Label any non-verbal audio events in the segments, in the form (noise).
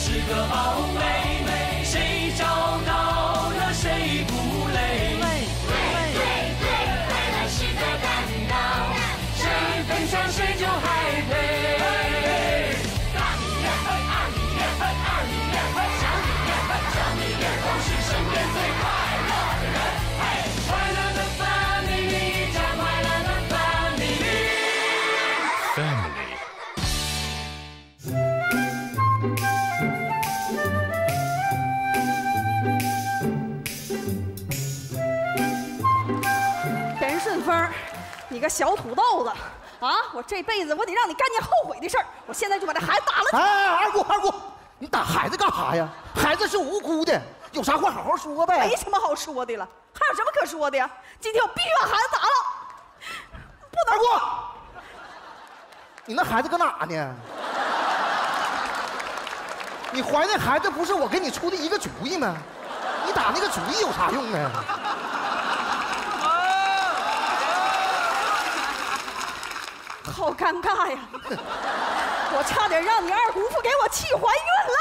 是个宝贝，你个小土豆子啊！我这辈子我得让你干件后悔的事儿。我现在就把这孩子打了。哎，二姑二姑，你打孩子干啥呀？孩子是无辜的，有啥话好好说呗没。什么好说的了，还有什么可说的呀？今天我必须把孩子打了，不能二姑，你那孩子搁哪呢？你怀那孩子不是我给你出的一个主意吗？你打那个主意有啥用啊？好尴尬呀！我差点让你二姑父给我气怀孕了。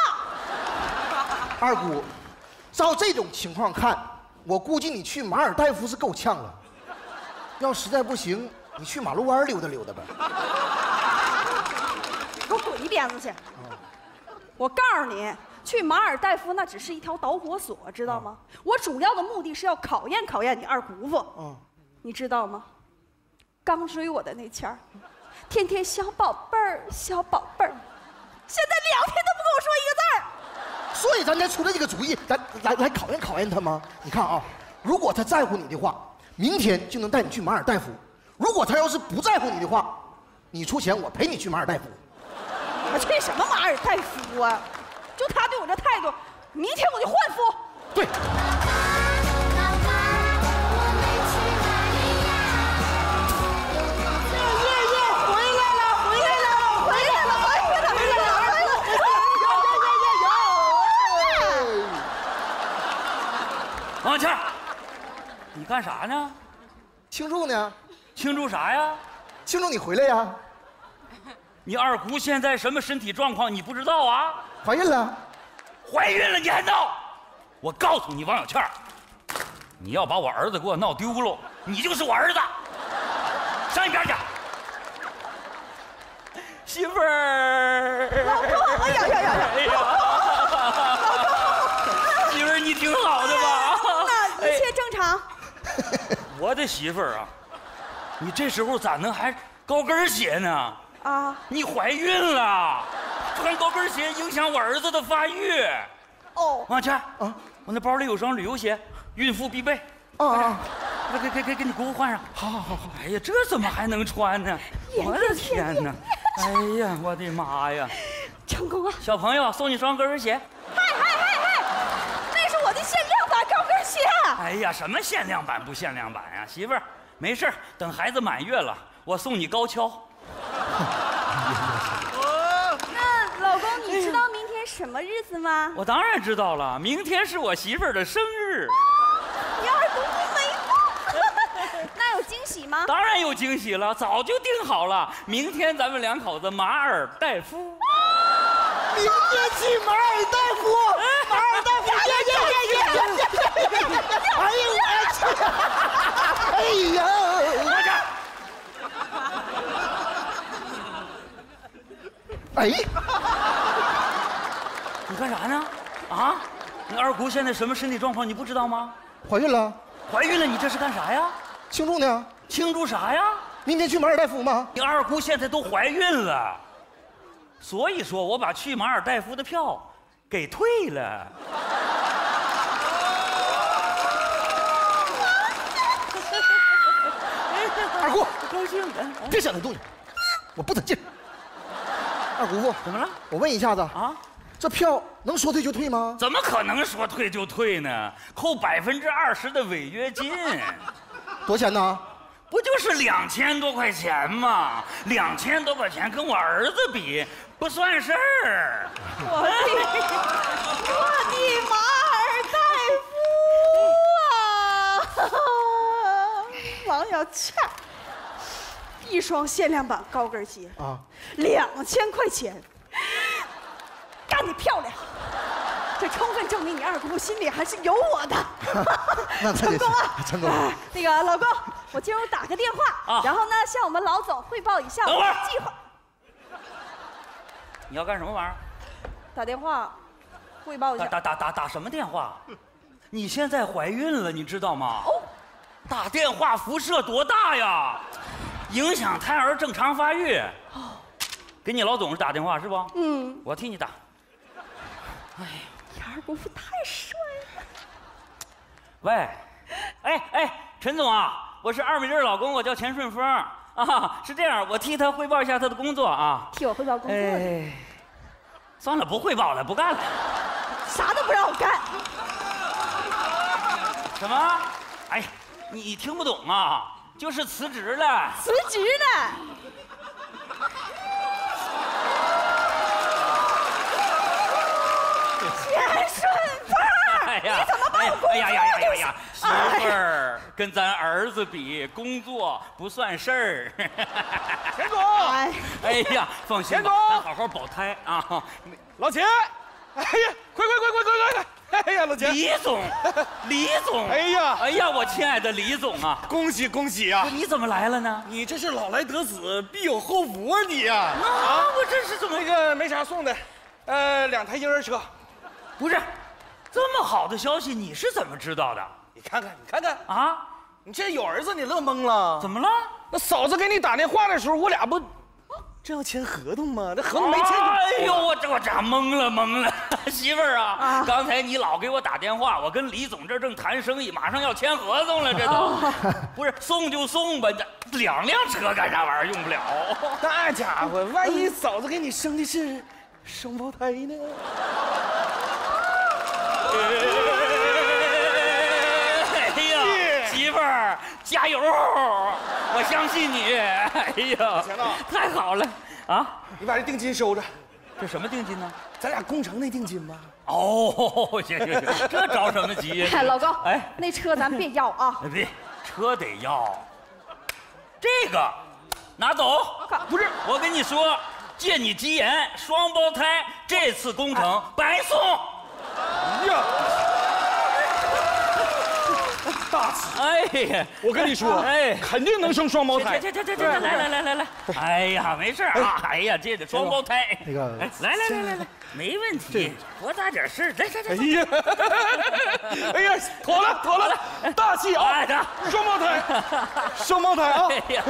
二姑，照这种情况看，我估计你去马尔代夫是够呛了。要实在不行，你去马路湾溜达溜达呗。给我滚一边子去！我告诉你，去马尔代夫那只是一条导火索，知道吗？我主要的目的是要考验考验你二姑父，嗯，你知道吗？刚追我的那前儿，天天小宝贝儿，小宝贝儿，现在两天都不跟我说一个字儿。所以咱才出了这个主意，咱来来考验考验他吗？你看啊，如果他在乎你的话，明天就能带你去马尔代夫；如果他要是不在乎你的话，你出钱，我陪你去马尔代夫。我去什么马尔代夫啊？就他对我这态度，明天我就换夫。对，王倩，你干啥呢？庆祝呢？庆祝啥呀？庆祝你回来呀！(laughs) 你二姑现在什么身体状况你不知道啊？怀孕了。怀孕了你还闹？我告诉你，王小倩，你要把我儿子给我闹丢了，你就是我儿子。上一边去。媳妇儿，老公，哎呀呀呀呀！哎呀，媳妇儿你挺好的吧？那一切正常。我的媳妇儿啊，你这时候咋能还高跟鞋呢？啊，你怀孕了，穿高跟鞋影响我儿子的发育。哦，王倩，啊我那包里有双旅游鞋，孕妇必备。啊啊！给给给给给你姑姑换上。好好好好。哎呀，这怎么还能穿呢？我的天哪！哎呀，我的妈呀！成功了！小朋友，送你双高跟鞋。嗨嗨嗨嗨，那是我的限量版高跟鞋。哎呀，什么限量版不限量版呀？媳妇儿，没事儿等孩子满月了，我送你高跷。那老公，你知道明天什么日子吗？我当然知道了，明天是我媳妇儿的生日，你二姑父没吗？(laughs) 那有惊喜吗？当然有惊喜了，早就定好了。明天咱们两口子马尔代夫。明天去马尔代夫，马尔代夫，耶耶耶耶耶耶！哎呦我去！哎呀！你干啥呢？啊？你二姑现在什么身体状况你不知道吗？怀孕了，怀孕了，你这是干啥呀？庆祝呢？庆祝啥呀？明天去马尔代夫吗？你二姑现在都怀孕了，所以说我把去马尔代夫的票给退了。二姑，高兴的。别想那动静，我不得劲。二姑父，怎么了？我问一下子，啊？这票能说退就退吗？怎么可能说退就退呢？扣百分之二十的违约金，多少钱呢？不就是两千多块钱吗？两千多块钱跟我儿子比不算事儿。我的，我的马尔代夫啊！(laughs) 王小倩，一双限量版高跟鞋，啊，两千块钱，干得漂亮！这充分证明你二姑心里还是有我的。(laughs) 那成功了！成功了那个老公，我今儿我打个电话，啊然后呢向我们老总汇报一下我等会儿的计划。你要干什么玩意儿？打电话汇报一打下。打打打打什么电话？你现在怀孕了，你知道吗？哦，打电话辐射多大呀？影响胎儿正常发育。哦给你老总是打电话是不？嗯，我替你打。你二伯父太帅了。喂，哎哎，陈总啊，我是二美人老公，我叫钱顺风啊。是这样，我替他汇报一下他的工作啊。替我汇报工作，哎，算了，不汇报了，不干了。啥都不让我干。什么？哎，你听不懂啊？就是辞职了。辞职了？钱顺风，哎呀，你怎么把我工哎呀呀呀呀呀！媳哎妇儿跟咱儿子比，工作不算事儿。田总，哎，哎呀，放心吧，咱好好保胎啊。老钱，哎呀，快快快快快快快！哎呀，老钱，李总，(laughs) 李总，哎呀哎呀，我亲爱的李总啊，恭喜恭喜啊！你怎么来了呢？你这是老来得子，必有后福啊你呀！啊，我这是怎么那个没啥送的，呃，两台婴儿车，不是？这么好的消息，你是怎么知道的你看看你看看，啊？你这有儿子你乐懵了？怎么了？那嫂子给你打电话的时候，我俩不正要签合同吗？这合同没签。哎呦，我这我这懵了懵了，(laughs) 媳妇儿啊，刚才你老给我打电话，我跟李总这正谈生意，马上要签合同了，这都 (laughs) (laughs) 不是送就送吧，这两辆车干啥玩意儿用不了？那家伙，万一嫂子给你生的是双胞胎呢？哎加油，我相信你。哎呀太好了啊！你把这定金收着，这什么定金呢？咱俩工程那定金吧。哦，行行行，(laughs) 这着什么急呀？(laughs) 哎，老高，哎，那车咱别要啊。(laughs) 哎别，车得要，这个拿走。不是，我跟你说，借你吉言，双胞胎这次工程白送。呀，大气！哎呀，我跟你说，哎肯定能生双胞胎。这这这这这，来来来来来，哎呀，没事儿啊，哎呀，这得双胞胎。那个哎，来来来来来，没问题，多大点事儿，来来来哎。呀，哎呀，妥了妥了，大气啊哎呀！双胞胎，双胞胎啊！哎呀，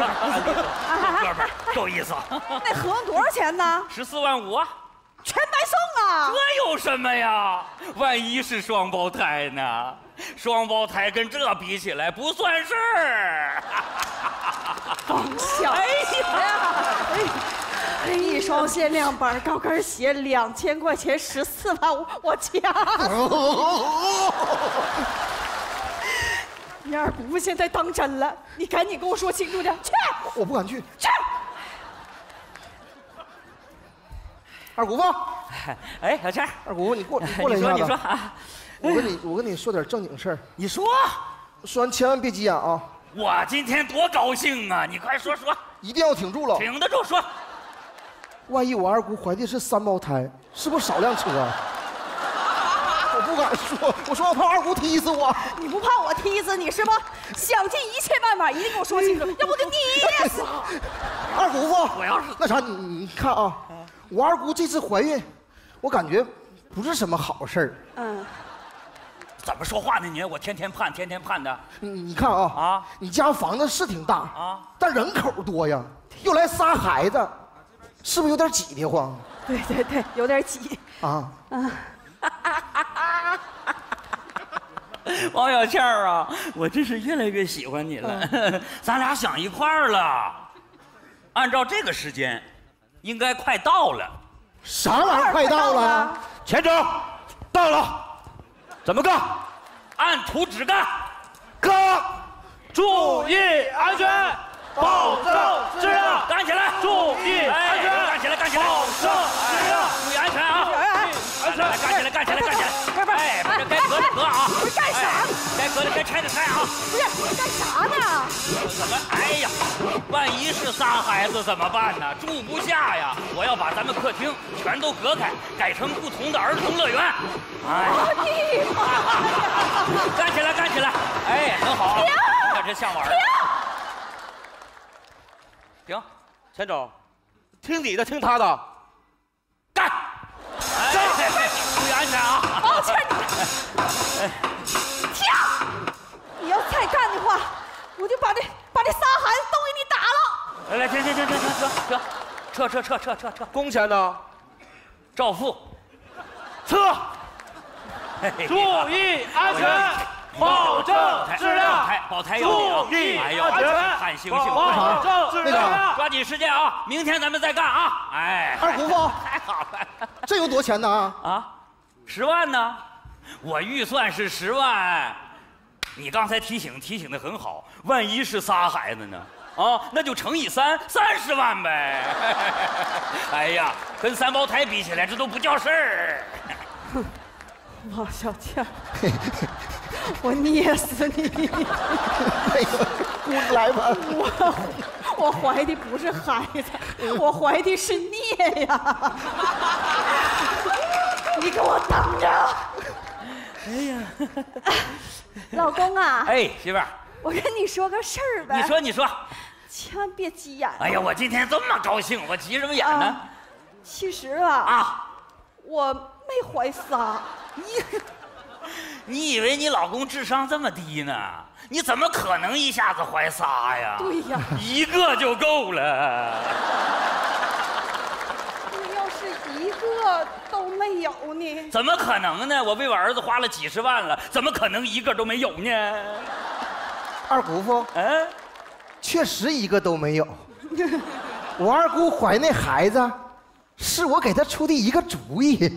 哥们儿够意思，那合同多少钱呢？十四万五啊。全白送啊！这有什么呀？万一是双胞胎呢？双胞胎跟这比起来不算事儿。小哎呀，哎，一双限量版高跟鞋两千块钱，十四万五，我掐死！(laughs) 你二姑父现在当真了，你赶紧跟我说清楚点，去我不敢去。去！二姑父，(laughs) 哎，小倩儿，二姑父，你过你过来 (laughs) 你说你一下子。说啊，我跟你我跟你说点正经事儿，你说，说完千万别急眼啊，我今天多高兴啊！你快说说，一定要挺住了。挺得住说。万一我二姑怀的是三胞胎，是不是少辆车啊？(laughs) 我不敢说，我说我怕二姑踢死我。你不怕我踢死你是不？想尽一切办法，一定给我说清楚，要不就你死！二姑父，我要是那啥，你你看啊，我二姑这次怀孕，我感觉不是什么好事儿。嗯，怎么说话呢你？我天天盼，天天盼的。你你看啊啊你家房子是挺大啊，但人口多呀，又来仨孩子，是不是有点挤得慌对对对，有点挤。啊？(laughs) 王小倩儿啊，我真是越来越喜欢你了，(laughs) 咱俩想一块儿了。按照这个时间，应该快到了。啥玩意儿快到了？钱总，到了，怎么干？按图纸干。哥，注意安全，保证质量。干起来！注意安全，干起来，干起来！保证质量，注意安全啊！安全，干起来，干起来，干起来！快快，哎，这该隔的隔啊！干啥哎该隔的该拆的拆啊！不是干啥呢？怎么？哎呀，万一是仨孩子怎么办呢？住不下呀！我要把咱们客厅全都隔开，改成不同的儿童乐园。哎，哎呀妈呀！站起来，站起来！哎，很好，看这像玩儿。停，钱总，听你的，听他的。干！哎，注意安全啊！抱歉你，停！你要再干的话，我就把这把这仨孩子都给你打了。来来，停停停停停停停，撤撤撤撤撤撤，工钱呢？照付。撤！注意安全，保证质量。保胎！注意，安全看星星，保证质量。抓紧时间啊！明天咱们再干啊！哎，二姑父，太好了这有多钱呢？啊！十万呢？我预算是十万。你刚才提醒提醒的很好，万一是仨孩子呢？啊，那就乘以三，三十万呗。(laughs) 哎呀，跟三胞胎比起来，这都不叫事儿。(laughs) 王小倩，我捏死你！哎呦，姑来吧。我我怀的不是孩子，我怀的是孽呀！(laughs) 你给我等着！哎呀，老公啊，哎，媳妇儿，我跟你说个事儿呗，你说你说。千万别急眼。哎呀，我今天这么高兴，我急什么眼呢？啊其实啊，啊，我没怀仨，(laughs) 你以为你老公智商这么低呢？你怎么可能一下子怀仨呀？对呀一个就够了。那要是一个都没有呢？怎么可能呢？我为我儿子花了几十万了，怎么可能一个都没有呢？二姑父，嗯，确实一个都没有。我二姑怀那孩子，是我给她出的一个主意。天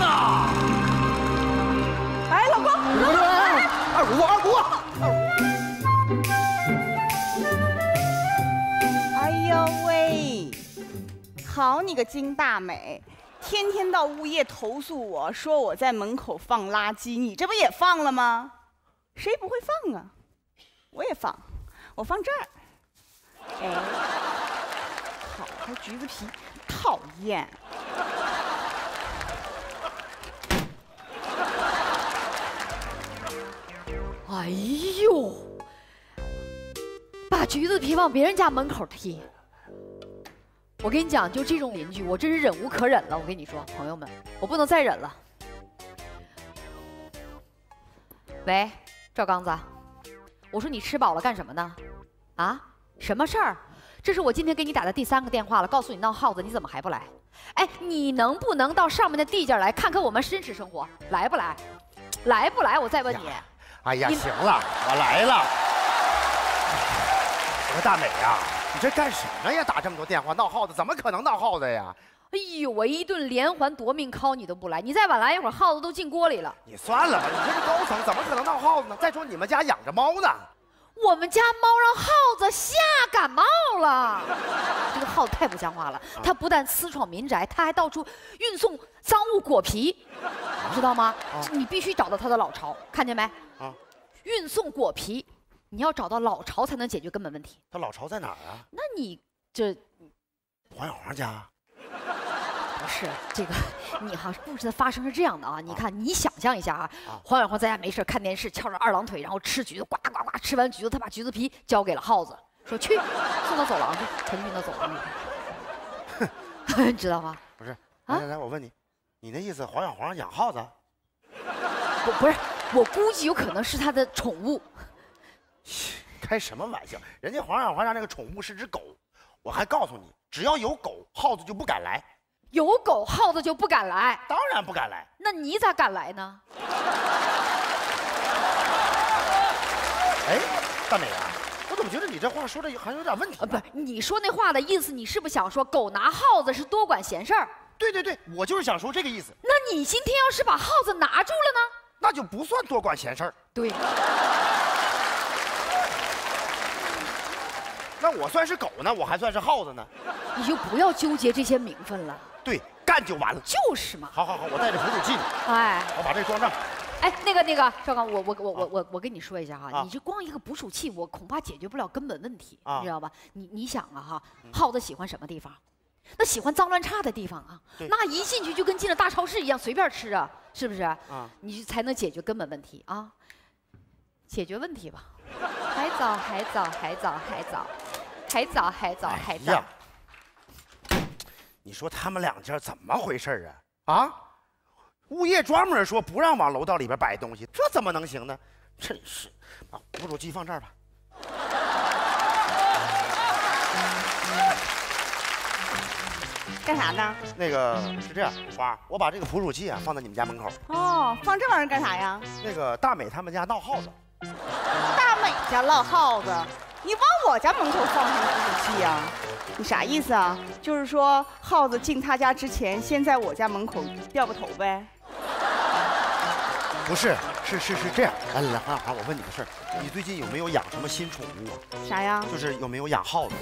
哪！哎，老公，不是，二姑，二姑，哎呦喂，好你个金大美，天天到物业投诉我说我在门口放垃圾，你这不也放了吗？谁不会放啊？我也放，我放这儿。哎，好，还橘子皮，讨厌。哎呦，把橘子皮往别人家门口踢。我跟你讲，就这种邻居，我真是忍无可忍了。我跟你说，朋友们，我不能再忍了。喂，赵刚子，我说你吃饱了干什么呢？啊，什么事儿？这是我今天给你打的第三个电话了，告诉你闹耗子，你怎么还不来？哎，你能不能到上面的地界来看看我们真实生活？来不来？来不来？我再问你。哎呀，你行了，我来了。我说大美呀、你这干什么呀？打这么多电话闹耗子，怎么可能闹耗子呀？哎呦，我一顿连环夺命 call 你都不来，你再晚来一会儿，耗子都进锅里了。你算了吧，你这是高层，怎么可能闹耗子呢？再说你们家养着猫呢，我们家猫让耗子吓感冒了。这个耗子太不像话了，它不但私闯民宅，它还到处运送赃物果皮，知道吗？你必须找到它的老巢，看见没？啊运送果皮，你要找到老巢才能解决根本问题。他老巢在哪儿啊？那你这黄小黄家。(laughs) 不是这个，你哈故事的发生是这样的啊，你看，你想象一下啊啊，黄小黄在家没事看电视，翘着二郎腿，然后吃橘子，呱呱呱，吃完橘子，他把橘子皮交给了耗子，说去送到走廊去，他就运到走廊里，(laughs) 你知道吗？不是，啊来来来，我问你，你那意思黄小黄养耗子？不不是，我估计有可能是他的宠物，(laughs) 开什么玩笑？人家黄小黄家那个宠物是只狗，我还告诉你，只要有狗，耗子就不敢来，有狗耗子就不敢来，当然不敢来。那你咋敢来呢？(laughs) 哎，大美啊，我怎么觉得你这话说的还有点问题啊，呢？不是，你说那话的意思，你是不是想说狗拿耗子是多管闲事儿？对对对，我就是想说这个意思，那你今天要是把耗子拿住了呢？那就不算多管闲事儿。对。那我算是狗呢，我还算是耗子呢？你就不要纠结这些名分了。对，干就完了。就是嘛。好好好，我带着捕鼠器呢，哎我把这装上。哎，那个那个赵刚，我我我我我我跟你说一下哈，啊你这光一个捕鼠器，我恐怕解决不了根本问题，啊你知道吧？你你想啊哈，耗子喜欢什么地方？那喜欢脏乱差的地方啊对，那一进去就跟进了大超市一样，随便吃啊，是不是？啊你才能解决根本问题啊。解决问题吧，还早还早还早还早，还早还早还早哎。你说他们两家怎么回事啊？啊，物业专门说不让往楼道里边摆东西，这怎么能行呢？真是，把捕鼠器放这儿吧。干啥呢？那个是这样，花儿，我把这个捕鼠器啊放在你们家门口。哦，放这玩意儿干啥呀？那个大美他们家闹耗子，大美家闹耗子，你往我家门口放什么捕鼠器呀？你啥意思啊？就是说耗子进他家之前，先在我家门口掉个头呗？不是，是是是这样。来来来，花儿花儿，我问你个事儿，你最近有没有养什么新宠物啊？啥呀？就是有没有养耗子？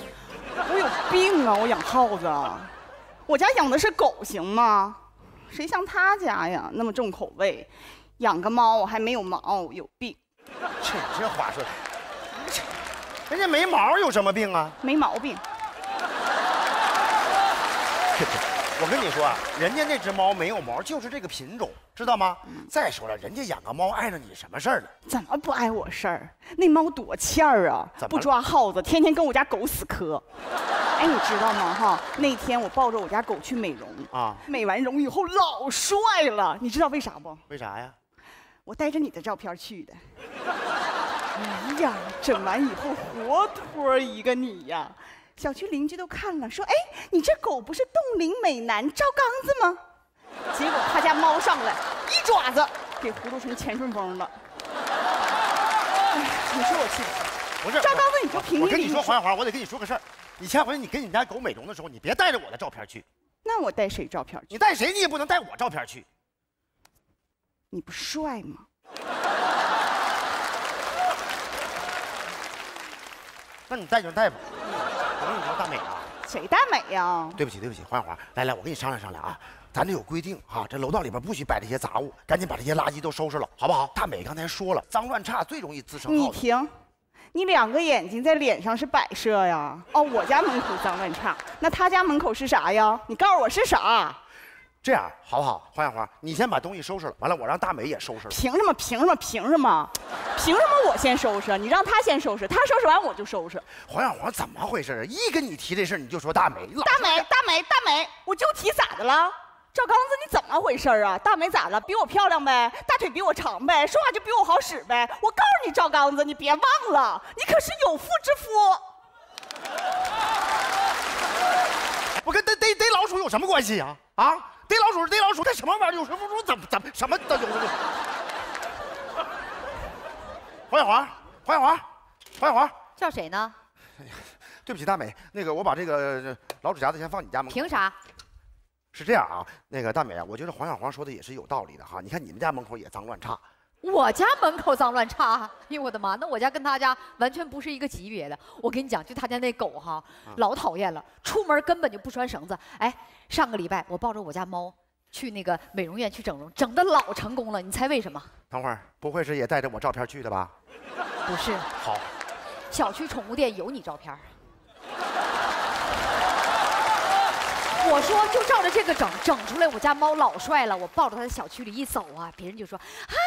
我有病啊！我养耗子，我家养的是狗，行吗？谁像他家呀，那么重口味，养个猫还没有毛，有病，这这话说，这人家没毛有什么病啊？没毛病。(laughs) 我跟你说啊，人家那只猫没有毛，就是这个品种，知道吗？再说了，人家养个猫碍着你什么事儿了？怎么不碍我事儿？那猫多欠儿啊不抓耗子，天天跟我家狗死磕。哎，你知道吗？哈，那天我抱着我家狗去美容啊美完容以后老帅了，你知道为啥不？为啥呀？我带着你的照片去的。哎呀，整完以后活脱一个你呀！小区邻居都看了，说：“哎，你这狗不是冻龄美男赵刚子吗？”结果他家猫上来一爪子给糊涂成钱顺风了。哎，你说我气不气？不是赵刚子，你就评评理。我跟你说，黄小华，我得跟你说个事儿，你下回你跟你家狗美容的时候，你别带着我的照片去，那我带谁照片去？你带谁你也不能带我照片去。你不帅吗？那你带就带吧。我跟你说，大美啊，谁大美呀？对不起对不起，黄小华，来来，我跟你商量商量啊，咱这有规定哈、这楼道里边不许摆这些杂物，赶紧把这些垃圾都收拾了，好不好？大美刚才说了，脏乱差最容易滋生。你停！你两个眼睛在脸上是摆设呀？哦，我家门口脏乱差，那他家门口是啥呀？你告诉我是啥？这样好不好？黄小花，你先把东西收拾了，完了我让大美也收拾了。凭什么？凭什么？凭什么？凭什么我先收拾？你让他先收拾，他收拾完我就收拾。黄小花怎么回事啊？一跟你提这事儿你就说大美，大美，大美，大美，我就提咋的了？赵刚子，你怎么回事啊？大美咋了？比我漂亮呗，大腿比我长呗，说话就比我好使呗。我告诉你，赵刚子，你别忘了，你可是有妇之夫。我跟逮逮逮老鼠有什么关系呀、啊？逮老鼠是逮老鼠，逮什么玩意儿？有什么鼠怎么怎么什么都有什么？黄小华，黄小华，黄小华，叫谁呢？(laughs) 对不起，大美，那个我把这个呃老鼠夹子先放你家门口。凭啥？是这样啊，那个大美啊，我觉得黄小华说的也是有道理的哈。你看你们家门口也脏乱差，我家门口脏乱差，哎呦我的妈！那我家跟他家完全不是一个级别的。我跟你讲，就他家那狗哈，老讨厌了，出门根本就不拴绳子。哎，上个礼拜我抱着我家猫去那个美容院去整容，整的老成功了。你猜为什么？等会儿不会是也带着我照片去的吧？不是，好，小区宠物店有你照片儿。我说就照着这个整，整出来我家猫老帅了。我抱着它在小区里一走啊，别人就说：“嗨，这完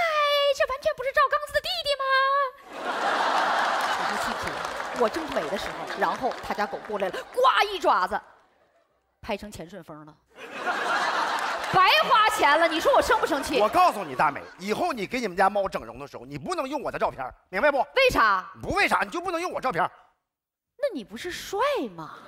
全不是赵刚子的弟弟吗？”我就记住。我正美的时候，然后他家狗过来了，呱一爪子，拍成钱顺风了，白花钱了。你说我生不生气？我告诉你，大美，以后你给你们家猫整容的时候，你不能用我的照片，明白不？为啥？不为啥，你就不能用我照片。那你不是帅吗？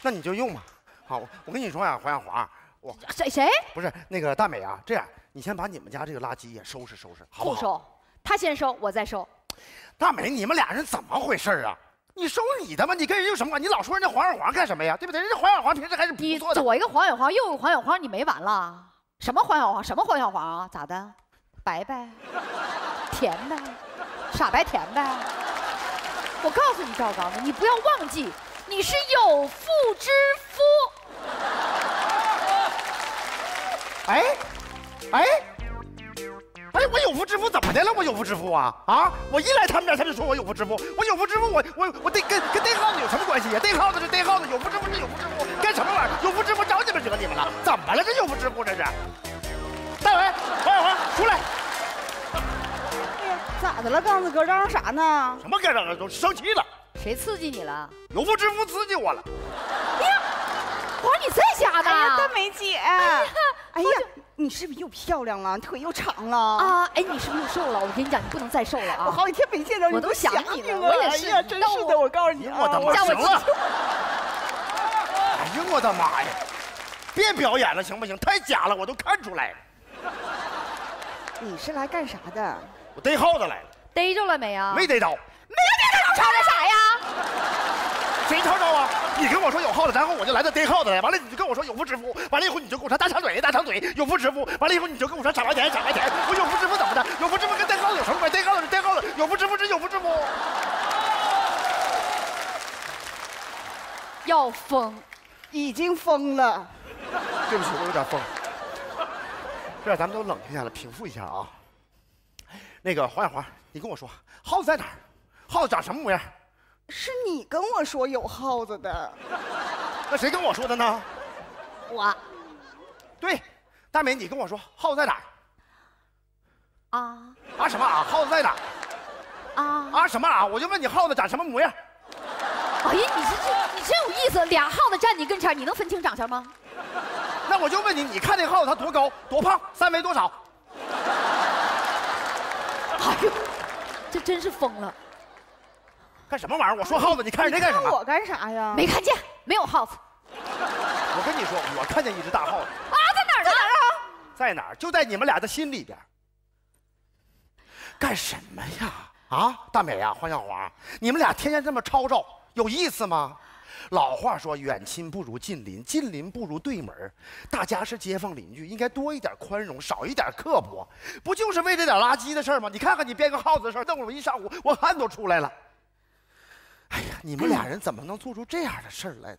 那你就用吧。好，我我跟你说呀、黄小华，我谁谁不是那个大美啊，这样你先把你们家这个垃圾也收拾收拾，好不好？不收？他先收，我再收。大美，你们俩人怎么回事啊？你收你的吧，你跟人有什么关系？你老说人家黄小黄干什么呀？对不对？人家黄小黄平时还是不你错的。左一个黄小黄，右一个黄小黄，你没完了？什么黄小黄？什么黄小黄啊？咋的？白呗，甜呗，傻白甜呗。我告诉你，赵刚子，你不要忘记，你是有妇之夫。哎，哎，哎，我有妇之夫怎么的了？我有妇之夫啊啊！我一来他们家他就说我有妇之夫，我有妇之夫，我我我得跟跟逮耗子有什么关系呀？逮耗子是逮耗子，有妇之夫是有妇之夫，干什么玩意儿？有妇之夫找你们惹你们了？怎么了？这有妇之夫这是？大伟，黄小华，出来！哎呀，咋的了，刚子哥，嚷嚷啥呢？什么该嚷嚷都生气了？谁刺激你了？有妇之夫刺激我了。花儿，你这家呢？哎呀，大梅姐，哎呀，你是不是又漂亮了，腿又长了？啊，哎，你是不是又瘦了？我跟你讲，你不能再瘦了啊！我好几天没见着你，我都想你了了。我也是哎呀，真是的，我我告诉你啊，我的妈！行了！哎呀，我的妈呀！别表演了，行不行？太假了，我都看出来了。你是来干啥的？我逮耗子来了，逮着了没啊？没逮着。没逮着，吵吵啥呀？谁吵吵啊？你跟我说有耗子，然后我就来这逮耗子来。完了，你就跟我说有夫之妇，完了以后你就跟我说大长腿，大长腿，有夫之妇。完了以后你就跟我说傻白甜，傻白甜。我有夫之妇怎么的？有夫之妇跟逮耗子有什么关系？逮耗子是逮耗子，有夫之妇是有夫之妇。要疯！已经疯了。对不起，我有点疯。这样咱们都冷静下来，平复一下啊。那个黄小华，你跟我说耗子在哪儿？耗子长什么模样？是你跟我说有耗子的，(laughs) 那谁跟我说的呢？我对，大美，你跟我说耗子在哪儿？啊啊什么啊？耗子在哪儿？啊！啊什么啊？我就问你耗子长什么模样？哎呀，你这这你真有意思，俩耗子站你跟前，你能分清长相吗？那我就问你，你看那耗子它多高多胖，三围多少？哎呦，这真是疯了！干什么玩意儿？我说耗子，你看人家干什么？看我干啥呀？没看见，没有耗子我跟你说，我看见一只大耗子，啊，在哪儿呢？在哪儿？就在你们俩的心里边。干什么呀？啊，大美呀、黄小华，你们俩天天这么吵吵，有意思吗？老话说，远亲不如近邻，近邻不如对门大家是街坊邻居，应该多一点宽容，少一点刻薄，不就是为这点垃圾的事儿吗？你看看你编个耗子的事儿，弄我一上午，我汗都出来了。哎呀，你们俩人怎么能做出这样的事儿来呢？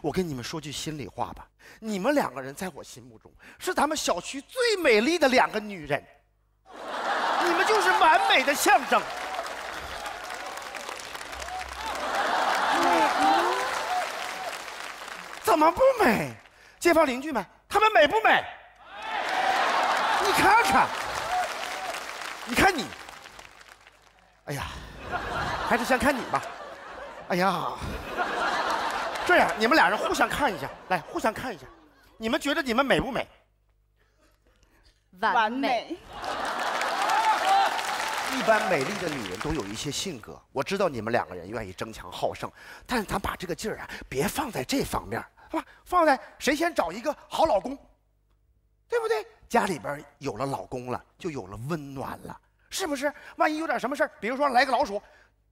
我跟你们说句心里话吧，你们两个人在我心目中是咱们小区最美丽的两个女人，你们就是完美的象征。怎么不美？街坊邻居们，他们美不美？你看看，你看你，哎呀，还是先看你吧。哎呀，这样你们俩人互相看一下，来互相看一下，你们觉得你们美不美？完完美。一般美丽的女人都有一些性格，我知道你们两个人愿意争强好胜，但是咱把这个劲儿啊，别放在这方面，是吧？放在谁先找一个好老公，对不对？家里边有了老公了，就有了温暖了，是不是？万一有点什么事儿，比如说来个老鼠，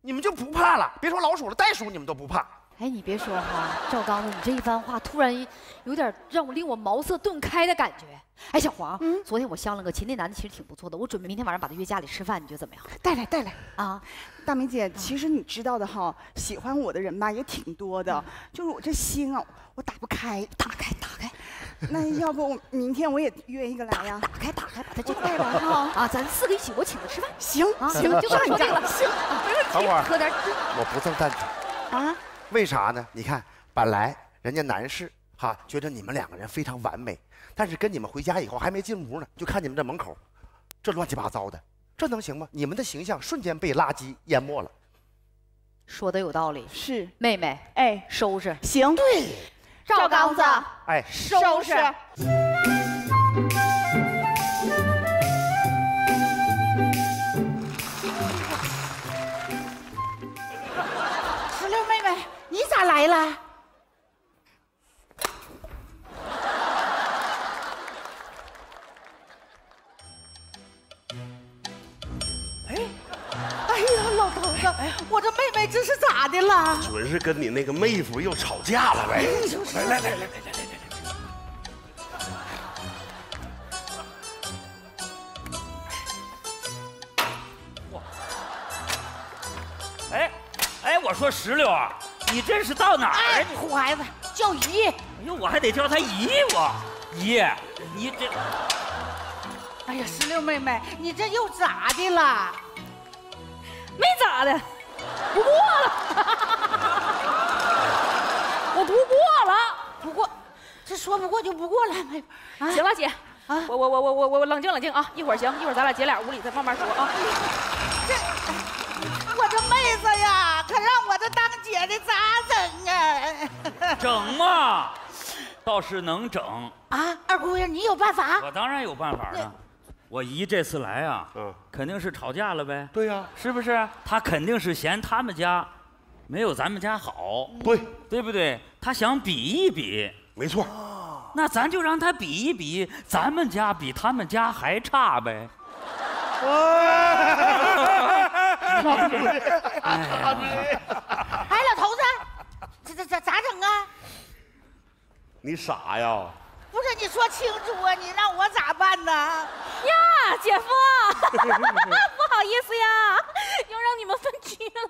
你们就不怕了。别说老鼠了，袋鼠你们都不怕。哎，你别说哈，赵刚子，你这一番话突然有点让我令我茅塞顿开的感觉。哎，小黄，嗯昨天我相了个亲，那男的其实挺不错的，我准备明天晚上把他约家里吃饭，你觉得怎么样？带来带来，啊，大明姐，其实你知道的哈，喜欢我的人吧也挺多的，就是我这心啊，我打不开。打开，打开，那要不我明天我也约一个来呀？打开，打开，把他这个带来哈。啊，咱四个一起，我请他吃饭。行啊，行，就算说定了。行，等会儿喝点我不赠蛋挞，啊，为啥呢？你看，本来人家男士哈觉得你们两个人非常完美，但是跟你们回家以后还没进屋呢，就看你们这门口，这乱七八糟的，这能行吗？你们的形象瞬间被垃圾淹没了。说的有道理，是，妹妹哎，收拾。行，对，赵刚子，哎，收拾。(laughs) 石榴妹妹，你咋来了？我这妹妹这是咋的了？准是跟你那个妹夫又吵架了呗。来来来来来来来。我说石榴啊，你这是到哪儿？你，虎孩子叫姨。哎呦，我还得叫他姨我姨，你这……哎呀，石榴妹妹，你这又咋的了？没咋的。(laughs) 不过了，我不过了。不过，这说不过就不过了，妹妹。啊行了，姐，啊我我我我我我冷静冷静啊，一会儿行，一会儿咱俩姐俩屋里再慢慢说啊。(laughs) 这我这妹子呀，可让我这当姐的咋整啊？(laughs) 整嘛，倒是能整。啊，二姑爷，你有办法？我当然有办法了。我姨这次来啊，嗯肯定是吵架了呗，对呀，是不是？她肯定是嫌他们家没有咱们家好，对，对不对？她想比一比，没错。那咱就让她比一比，咱们家比他们家还差呗。哎，老头子，这这这咋整啊？你傻呀？不是你说清楚啊，你让我咋办呢？呀，姐夫，(laughs) 不好意思呀，又让你们分居了。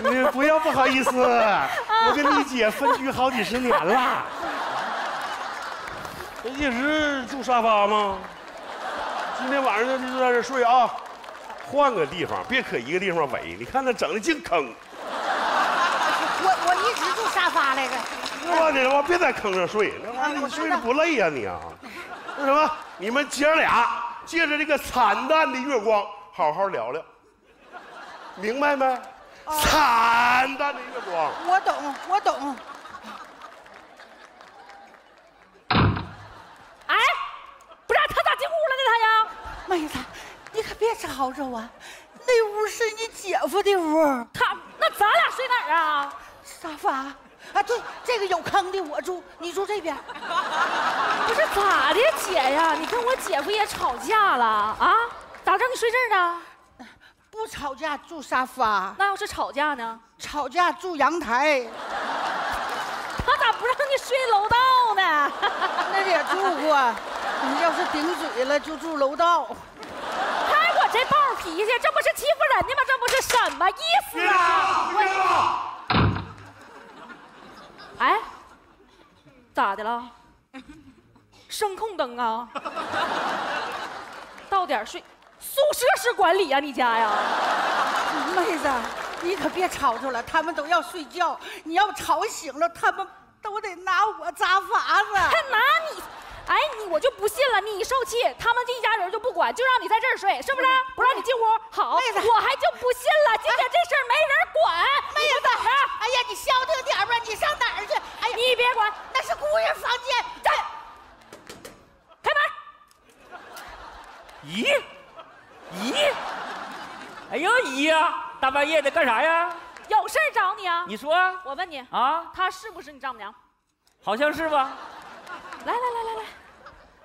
(laughs) 你不要不好意思，(laughs) 我跟你姐分居好几十年了。一直住沙发吗？今天晚上就在这睡啊，换个地方，别可一个地方围。你看那整的净坑，我我一直住沙发来着。我的我别在坑上睡，那玩意儿你睡着不累呀、你啊？那什么，你们姐俩借着这个惨淡的月光，好好聊聊，明白没？惨淡的月光。我懂，我懂。哎，不是他咋进屋了呢？他呀？妹子，你可别吵吵啊，那屋是你姐夫的屋，他那咱俩睡哪儿啊？沙发啊，对，这个有坑的我住，你住这边。不是咋的，姐呀？你跟我姐夫也吵架了啊？咋让你睡这儿呢？不吵架住沙发，那要是吵架呢？吵架住阳台，他咋不让你睡楼道呢？(laughs) 那也住过。你要是顶嘴了，就住楼道。哎，我这暴脾气，这不是欺负人呢吗？这不是什么意思啊？我哎，咋的了？声控灯啊？(laughs) 到点睡，宿舍式管理呀、你家呀？妹子，你可别吵吵了，他们都要睡觉，你要吵醒了，他们都得拿我扎法子。还拿你？哎，你我就不信了，你受气，他们这一家人就不管，就让你在这儿睡，是不是？不让你进屋。好，妹子我还就不信了，今天这事儿没人管。妹子哎呀，你消停点吧，你上哪儿去？哎呀，你别管，那是姑爷房间。站，开门。咦，咦，哎呦姨呀，大半夜的干啥呀？有事儿找你啊？你说我问你，啊，她是不是你丈母娘？好像是吧？来来来来来，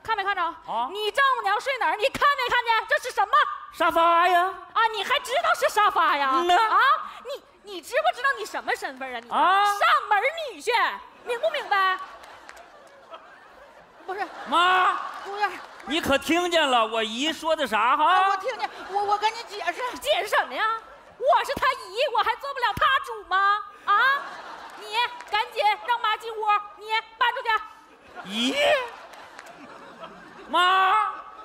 看没看着？啊你丈母娘睡哪儿？你看没看见？这是什么？沙发呀，啊，你还知道是沙发呀？嗯呐啊，你你知不知道你什么身份啊？你啊上门女婿，明不明白？不是妈，姑爷，你可听见了我姨说的啥啊我？听见，我我跟你解释。解释什么呀？我是他姨，我还做不了他主吗？啊，你赶紧让妈进屋，你搬出去。姨，妈，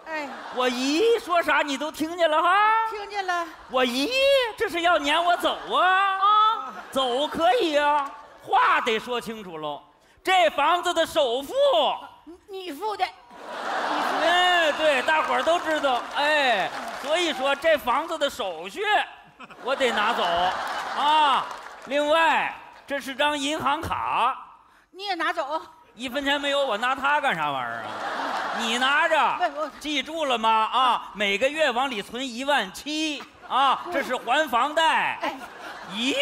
哎，我姨说啥你都听见了哈？听见了。我姨这是要撵我走啊？啊，走可以啊，话得说清楚喽。这房子的首付，你付的，哎，对，大伙儿都知道，哎，所以说这房子的手续我得拿走啊。另外，这是张银行卡，你也拿走。一分钱没有，我拿它干啥玩意儿啊？你拿着，(laughs) 记住了吗？啊，每个月往里存一万七啊，这是还房贷。咦，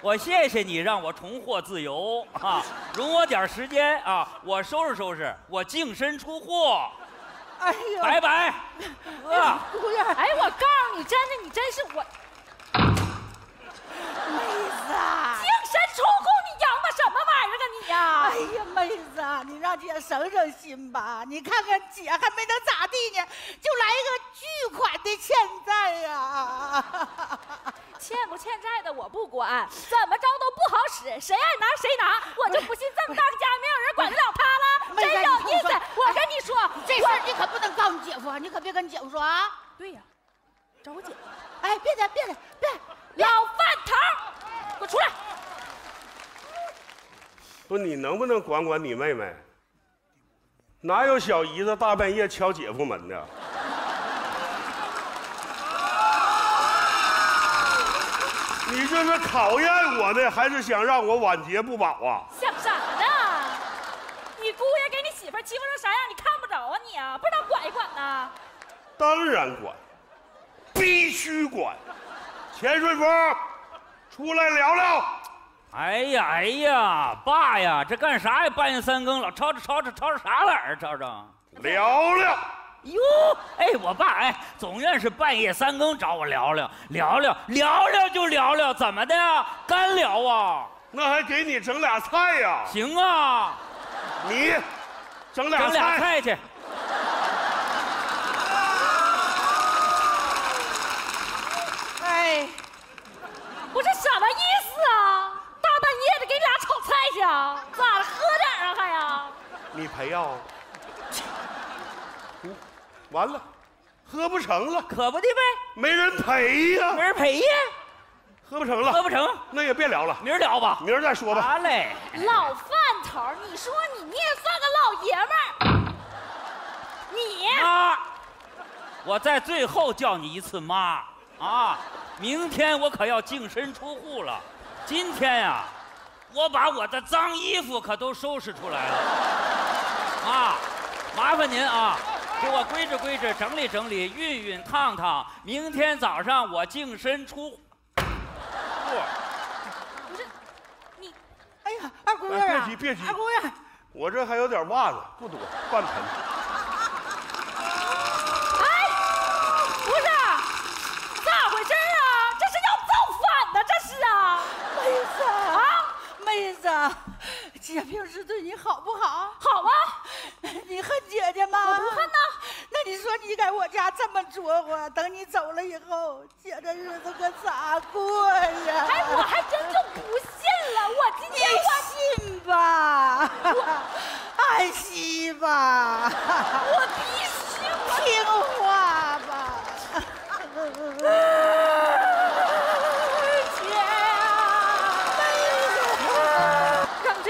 我谢谢你让我重获自由啊！容我点时间啊，我收拾收拾，我净身出户，哎呦，拜拜。啊，姑爷，哎，我告诉你，真的，你真是我妹子啊，净身出户，什么玩意儿啊你呀、哎呀，妹子啊，你让姐省省心吧。你看看姐还没能咋地呢，就来一个巨款的欠债呀、姐 (laughs) 欠不欠债的我不管，怎么着都不好使，谁爱拿谁拿。我就不信这么大个家没有人管得了他了，真有意思。我跟你说，这事儿你可不能告你姐夫，你可别跟你姐夫说啊！对呀，找我姐。哎，别的别的别，老饭头，给我出来！不，你能不能管管你妹妹？哪有小姨子大半夜敲姐夫门的？你这是考验我呢，还是想让我晚节不保啊？想啥呢？你姑爷给你媳妇欺负成啥样，你看不着啊你啊？不知道管一管呐？当然管，必须管。钱顺风，出来聊聊。哎呀哎呀，爸呀，这干啥呀？半夜三更老吵吵吵吵吵吵啥玩意儿？吵吵。聊聊。哟，哎，我爸哎，总愿是半夜三更找我聊聊聊聊聊聊就聊聊，怎么的呀？干聊啊？那还给你整俩菜呀？行啊，你整俩整俩菜。菜去。哎，我这什么意思啊？大半夜的给你俩炒菜去啊？咋了？喝点啊还呀？你赔药啊？嗯完了，喝不成了，可不的呗，没人赔呀、没人赔呀，喝不成了，喝不成，那也别聊了，明儿聊吧，明儿再说吧。好嘞。老饭头儿，你说你你也算个老爷们儿，你妈，我在最后叫你一次妈啊！明天我可要净身出户了。今天呀、我把我的脏衣服可都收拾出来了啊！麻烦您啊，给我归置归置，整理整理，熨熨烫烫。明天早上我净身出户。不是你哎呀，二姑爷别急别急二姑爷，我这还有点袜子，不多，半盆。哎，不是，咋回事啊？这是要造反呢，这是啊！妹子啊，妹子，姐平时对你好不好？好啊，(laughs) 你恨姐姐吗？我不恨呐。那你说你在我家这么作活，等你走了以后，姐这日子可咋过呀？哎，我还真就不信了，我今你天我信吧，安息吧，我必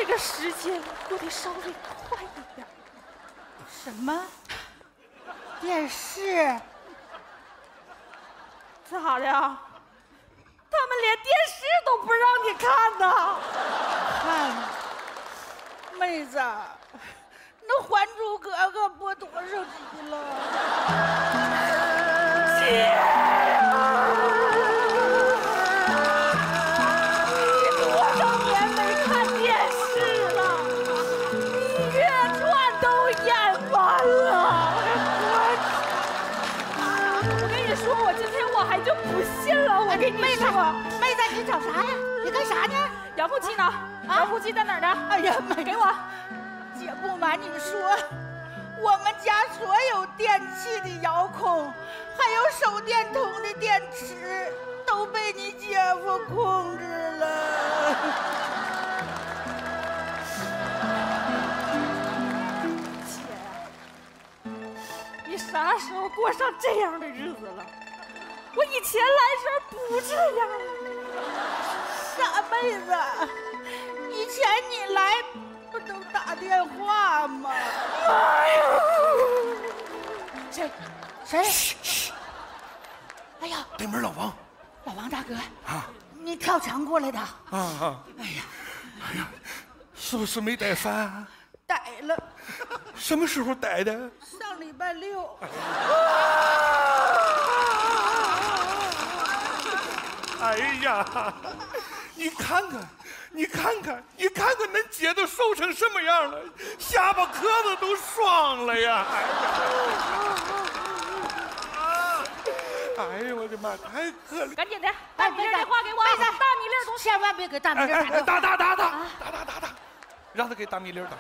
这个时间过得稍微快一点。什么？电视？咋的？他们连电视都不让你看呐？看，妹子，那《还珠格格》播多少集了？多妹子说，，妹子，你找啥呀？你干啥呢？遥控器呢？遥控器在哪儿呢？哎呀，妹给我。姐不瞒你们说，我们家所有电器的遥控，还有手电筒的电池，都被你姐夫控制了。(laughs) 姐，你啥时候过上这样的日子了？我以前来时候不这样。傻妹子，以前你来不都打电话吗？哎谁？谁？哎呀，对门老王老王大哥，啊你跳墙过来的？啊啊！哎呀，哎呀，是不是没带饭？逮了，什么时候逮的？上礼拜六。哎呀，(laughs) 你看看，你看看，你看看，恁姐都瘦成什么样了，下巴壳子都双了呀！哎呀，哎呀，我的妈，太可怜！赶紧的，大米粒电话给我。妹子大米粒儿同，千万别给大米粒儿打。打打打打打打打打，让他给大米粒儿打。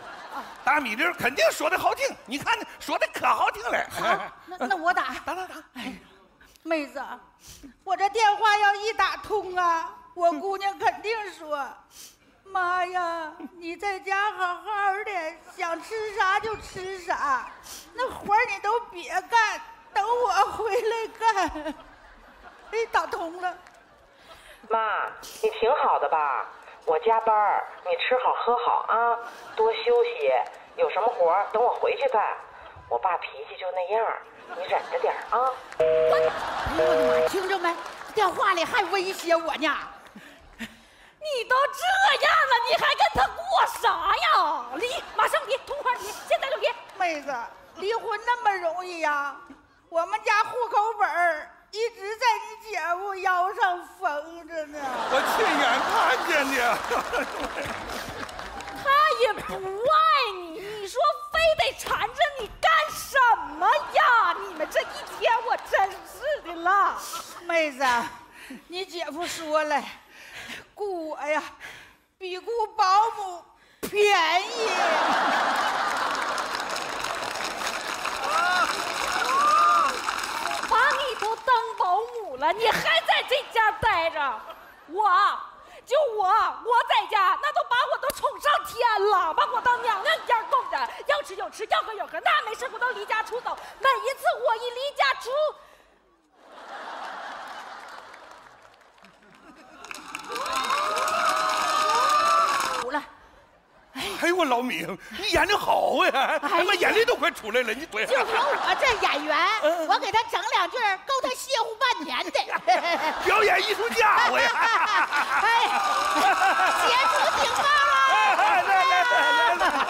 大米粒儿肯定说的好听，你看说的可好听了。好那那我打。打打打！哎，妹子，我这电话要一打通啊，我姑娘肯定说：“ (laughs) 妈呀，你在家好好的，想吃啥就吃啥，那活儿你都别干，等我回来干。(laughs) ”哎，打通了。妈，你挺好的吧？我加班儿，你吃好喝好啊，多休息。有什么活儿等我回去干。我爸脾气就那样儿，你忍着点儿啊。哎呦我的妈！听着没？电话里还威胁我呢。(laughs) 你都这样了，你还跟他过啥呀？离，马上离，痛快离，现在就离。妹子，离婚那么容易呀？我们家户口本儿一直在你姐夫腰上缝着呢。我亲眼看见的。(laughs) 他也不爱，你说非得缠着你干什么呀？你们这一天我真是的了。妹子，你姐夫说了，雇我呀，比雇保姆便宜。把你都当保姆了，你还在这家待着？我，我在家那都把我都宠上天了，把我当娘娘一样供着，要吃有吃，要喝有喝，那没事我都离家出走。每一次我一离家出，(laughs) 服了。哎呦我老米，你演的好呀！他妈眼泪都快出来了，你对。就凭我这演员，我给他整两句，够他歇乎半年的。(laughs) 表演艺术家我呀！(laughs) 哎，结束警报来来来来来，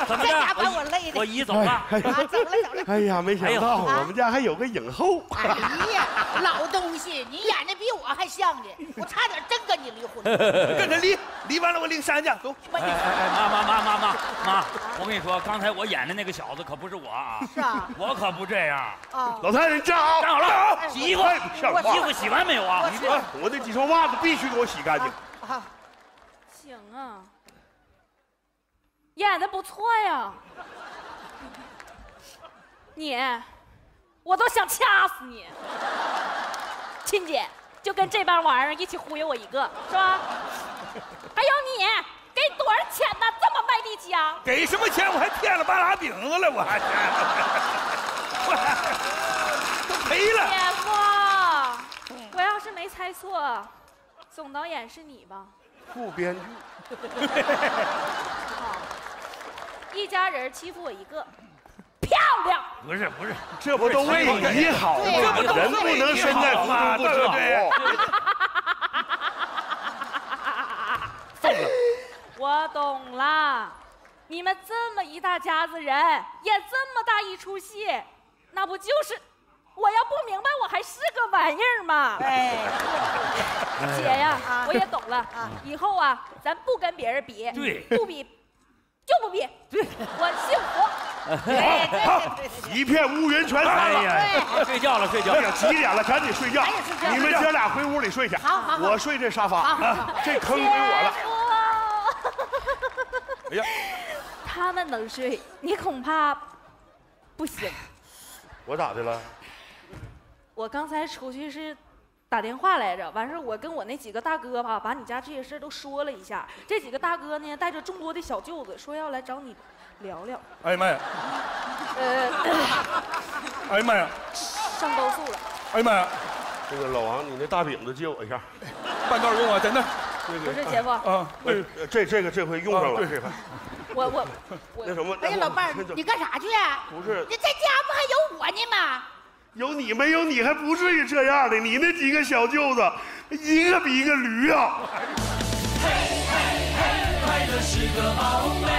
怎么这家着？把我累的。我姨走了。啊，走了走了。哎呀，没想到我们家还有个影后。哎呀，老东西，你演的比我还像呢，我差点真跟你离婚。(laughs) 跟他离，离完了我领山去，走。哎哎哎，妈妈妈妈妈妈，我跟你说，刚才我演的那个小子可不是我啊，是啊，我可不这样。啊，老太太，站好，站好了，洗衣服，太不像话衣服洗完没有啊？你说我那几双袜子必须给我洗干净。好，行啊，演的不错呀。你，我都想掐死你。亲姐，就跟这帮玩意儿一起忽悠我一个，是吧？还有你，给多少钱呢？这么卖力气啊？给什么钱？我还添了半拉饼子了，我还，(laughs) 我还都赔了。姐夫，我要是没猜错，总导演是你吧？副编剧，一家人欺负我一个，漂亮！不是不是，这不都为你好吗？人不能身在福中不知福。(laughs) 我懂了，你们这么一大家子人演这么大一出戏，那不就是我要不明白我还是个玩意儿吗？哎，姐呀，啊我也懂了，以后啊，咱不跟别人比，对不比就不比，我幸福。好，一片乌云全散了。哎呀，睡觉了睡觉哎。呀，几点了？赶紧睡觉。你们姐俩回屋里睡去。好好好我睡这沙发。这坑归我了。哎呀，他们能睡，你恐怕不行。我咋的了？我刚才出去是打电话来着，完事儿我跟我那几个大哥吧，把你家这些事儿都说了一下。这几个大哥呢，带着众多的小舅子，说要来找你聊聊。哎呀妈呀！呃，(coughs) 哎呀妈呀！上高速了。哎呀妈呀！这个老王，你那大饼子借我一下，半道用啊，真的。不是姐夫，啊，对，这这个这回用上了，这回我我那什么。哎呀，老伴儿，你干啥去啊？不是你在家不还有我呢吗？有你没有你还不至于这样的，你那几个小舅子，一个比一个驴啊！嘿嘿嘿快乐是个宝贝，